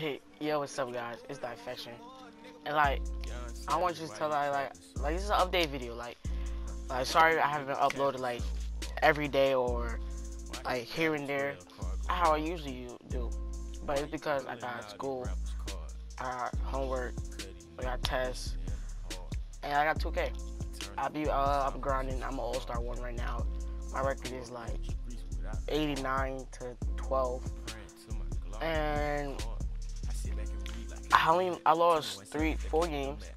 Hey, yo, what's up, guys? It's Dyfection, and like, I want you to tell like, like, like this is an update video. Like, like, sorry I haven't uploaded like every day or like here and there, how I usually do. But it's because I got school, I got homework, I got tests, and I got 2K. I be, uh, I'm grinding. I'm an All Star one right now. My record is like 89 to 12, and I only I lost three, four games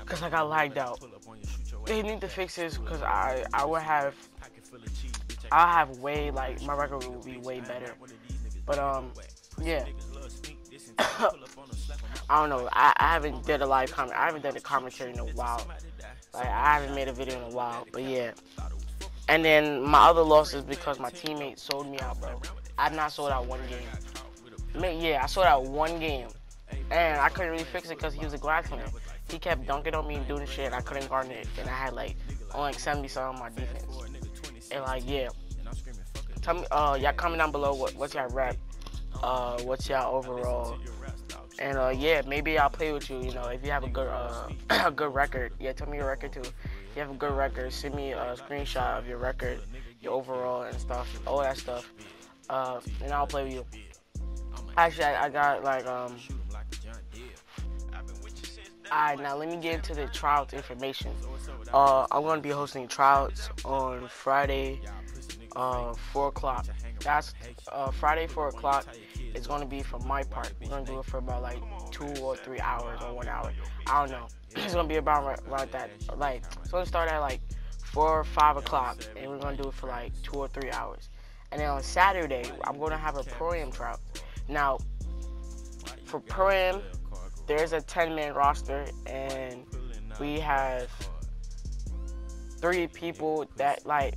because I got lagged out. They need to fix this because I I would have I have way like my record would be way better. But um yeah. I don't know. I, I haven't did a live comment. I haven't done a commentary in a while. Like I haven't made a video in a while. But yeah. And then my other loss is because my teammate sold me out, bro. I've not sold out one game. Yeah, I sold out one game. And I couldn't really fix it because he was a glass cleaner. He kept dunking on me and doing shit. I couldn't guard it. And I had like only like 70 something on my defense. And like, yeah. Tell me, uh, y'all comment down below what, what's y'all rap, uh, what's y'all overall. And uh, yeah, maybe I'll play with you. You know, if you have a good uh, a good record, yeah, tell me your record too. If you have a good record, send me a screenshot of your record, your overall and stuff, all that stuff. Uh, and I'll play with you. Actually, I, I got like um Alright, now let me get into the tryouts information. Uh, I'm going to be hosting tryouts on Friday, uh, 4 o'clock. That's uh, Friday, 4 o'clock. It's going to be for MyPark. We're going to do it for about like two or three hours or one hour. I don't know. It's going to be about right, that. Like, it's going to start at like 4 or 5 o'clock, and we're going to do it for like two or three hours. And then on Saturday, I'm going to have a pro am tryout. Now, for pro am, there's a 10 man roster and we have three people that like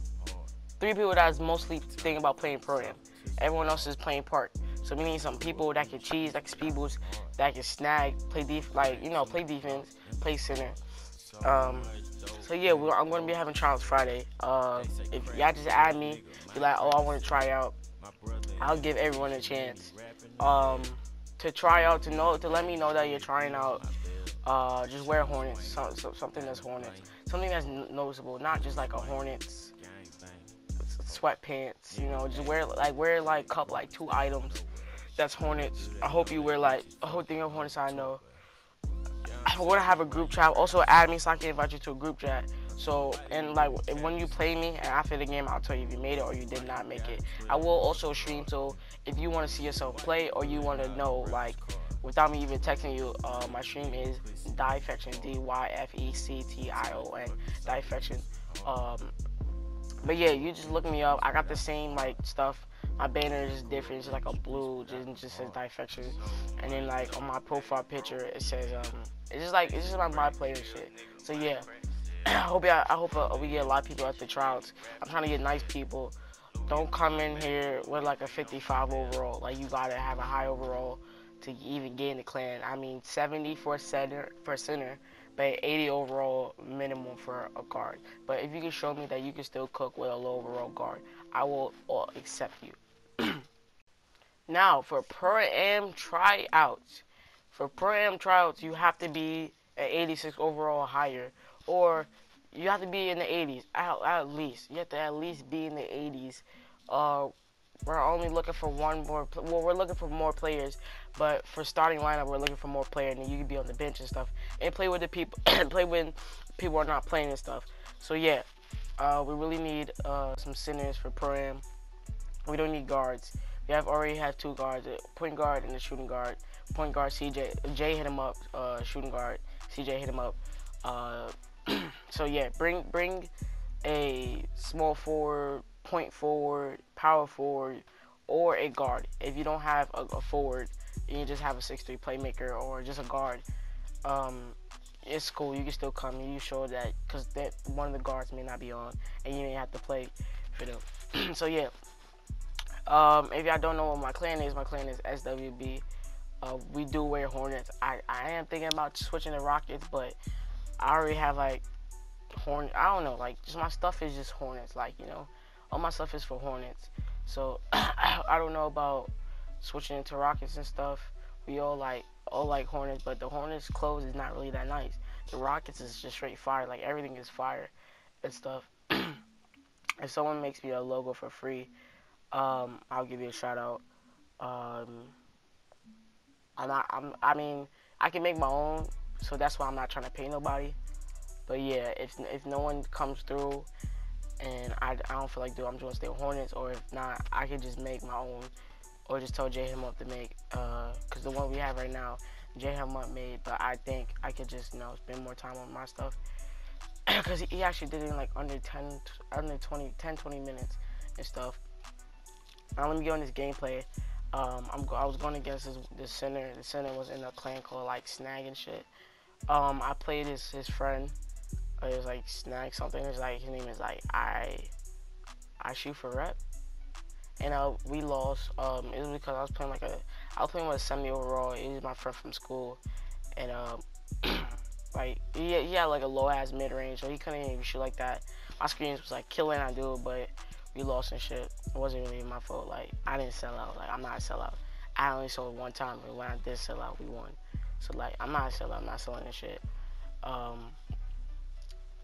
three people that's mostly thinking about playing pro am. Everyone else is playing park. So we need some people that can cheese, that can speed boost, that can snag, play def like you know, play defense, play center. Um, so yeah, I'm gonna be having trials Friday. Uh, if y'all just add me, be like, oh, I want to try out. I'll give everyone a chance. Um, to try out to know to let me know that you're trying out. Uh, just wear Hornets, so, so, something that's Hornets, something that's noticeable, not just like a Hornets sweatpants. You know, just wear like wear like couple like two items that's Hornets. I hope you wear like a whole thing of Hornets. I know. I'm gonna have a group chat. Also, add me so I can invite you to a group chat. So, and like when you play me and after the game, I'll tell you if you made it or you did not make it. I will also stream. So, if you want to see yourself play or you want to know, like, without me even texting you, uh, my stream is Dyfection, D Y F E C T I O N, Dyfection. Um, but yeah, you just look me up. I got the same like stuff. My banner is different. It's like a blue, just, just says Dyfection. And then like on my profile picture, it says um, it's just like it's just like my player shit. So yeah. I hope I, hope uh, we get a lot of people at the trials. I'm trying to get nice people. Don't come in here with like a 55 overall. Like you gotta have a high overall to even get in the clan. I mean 70 for center for center, but 80 overall minimum for a guard. But if you can show me that you can still cook with a low overall guard, I will uh, accept you. now for pro am tryouts, for pro am tryouts you have to be an 86 overall higher or you have to be in the 80s at, at least. You have to at least be in the 80s. Uh, we're only looking for one more. Well, we're looking for more players, but for starting lineup, we're looking for more players, and you can be on the bench and stuff, and play with the people, play when people are not playing and stuff. So yeah, uh, we really need uh, some centers for pro am. We don't need guards. We have already had two guards, a point guard and a shooting guard. Point guard CJ, Jay hit him up. Uh, shooting guard CJ hit him up. So yeah, bring bring a small forward, point forward, power forward, or a guard. If you don't have a, a forward, you just have a six-three playmaker or just a guard. Um, it's cool. You can still come. You show that because that one of the guards may not be on, and you may have to play for them. so yeah. Um, if y'all don't know what my clan is, my clan is SWB. Uh, we do wear Hornets. I, I am thinking about switching to Rockets, but I already have like horn. I don't know, like just my stuff is just Hornets. Like you know, all my stuff is for Hornets. So I don't know about switching into Rockets and stuff we all like all like Hornets, but the Hornets clothes is not really that nice. The Rockets is just straight fire. Like everything is fire and stuff. if someone makes me a logo for free, um, I'll give you a shout out. Um, I'm not. I'm. I mean, I can make my own, so that's why I'm not trying to pay nobody. But yeah, if if no one comes through, and I, I don't feel like do I'm just gonna stay Hornets, or if not, I can just make my own, or just tell J Him up to make. Uh, cause the one we have right now, J Him up made, but I think I could just you know spend more time on my stuff. Cause he, he actually did it in like under 10, under 20, 10, 20 minutes and stuff. Now let me get on this gameplay. Um, I'm I was going against this, this center. The center was in a clan called like Snag and shit. Um, I played his his friend. It was like Snag something. It's like his name is like I I shoot for rep. And uh, we lost. Um, it was because I was playing like a I was playing with a semi overall. He was my friend from school, and um, like he, he had like a low ass mid range, so he couldn't even shoot like that. My screens was like killing I do, but we lost and shit. It wasn't really my fault. Like I didn't sell out. Like I'm not a sellout. I only sold one time, and when I did sell out, we won. So like I'm not a sellout. I'm not selling this shit. Um.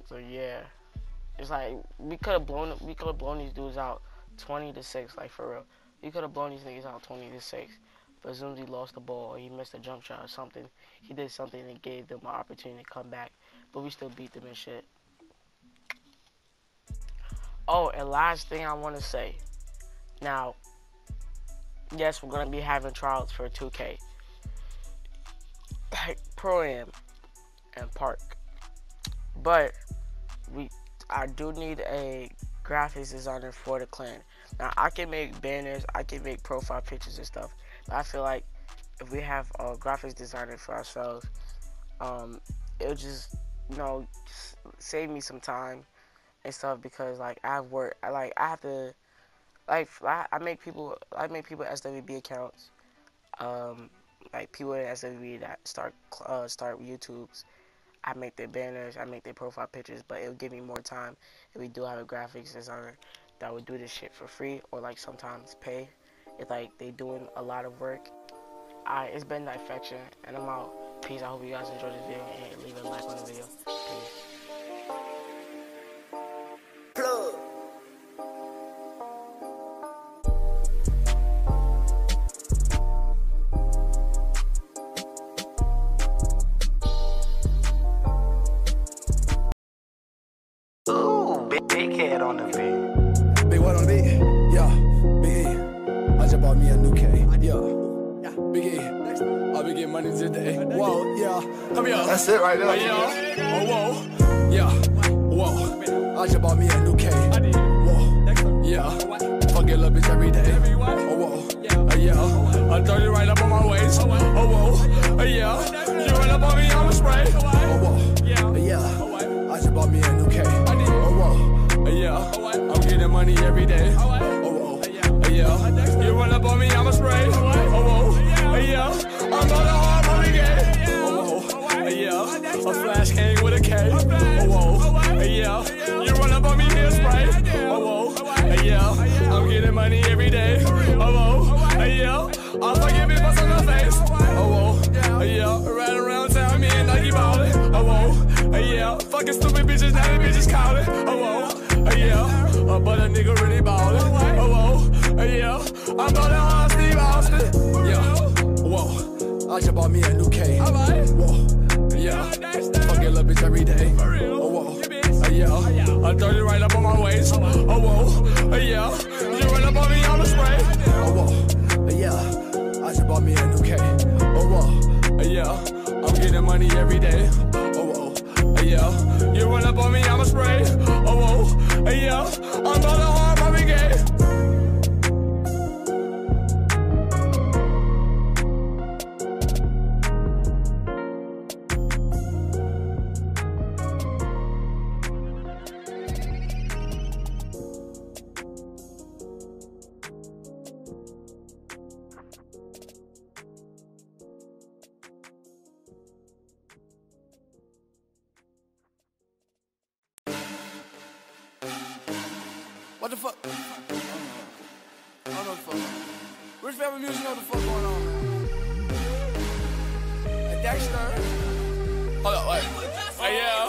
So yeah, it's like we could have blown we could have blown these dudes out 20 to six. Like for real, we could have blown these niggas out 20 to six. But as soon as he lost the ball, he missed a jump shot or something, he did something that gave them an opportunity to come back. But we still beat them and shit. Oh, and last thing I want to say. Now, yes, we're to be having trials for 2K. Pro Am and Park. But we I do need a graphics designer for the clan. Now I can make banners, I can make profile pictures and stuff. But I feel like if we have a graphics designer for ourselves, um, it'll just you know save me some time and stuff because like I have work, I like I have to like I, I make people I make people SWB accounts, um, like people in SWB that start uh, start YouTubes. I make their banners, I make their profile pictures, but it'll give me more time if we do have a graphics designer that would do this shit for free or like sometimes pay. It's like they doing a lot of work. I it's been Dyfection and I'm out. Peace. I hope you guys enjoyed this video and leave a like on the video. On the beat. Big what on the beat? Yeah, Big E. I just bought me a new K. Yeah. Big E. I'll be getting money today. Whoa, yeah. Come here. That's it right there. Yeah. Oh, whoa. Yeah. Whoa. I just bought me a new K. Whoa. Yeah. Fuck your little bitch every day. Oh, whoa. Uh, yeah. I throw it right up on my waist. Oh, whoa. Uh, yeah. You run up on me, I'ma spray. Money every day. Just bought me a new K. Whoa. Yeah. Fucking little bitch every day. Oh, whoa. Uh, yeah. I throw it right up on my waist. Oh, whoa. Uh, yeah. You run up on me, I'ma spray. Oh, whoa. Uh, yeah. I just bought me a new K. Oh, whoa. Uh, yeah. I'm getting money every day. Oh, whoa. Uh, yeah. You run up on me, I'ma spray. Oh, whoa. Uh, yeah. I'm about What the fuck? I don't know the fuck. Rich family music know the fuck going on. Hold up, wait. Hey, yeah.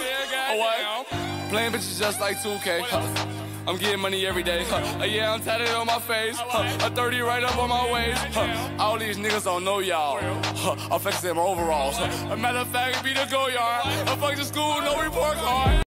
Oh, what? Playing bitches just like 2K. Huh. I'm getting money every day. Huh. Yeah, I'm tatted on my face. Huh. A 30 right up on my waist. Huh. All these niggas don't know y'all. Huh. I'm flexing them overalls. Huh. A matter of fact, be the go yard. I fuck the school, no report card.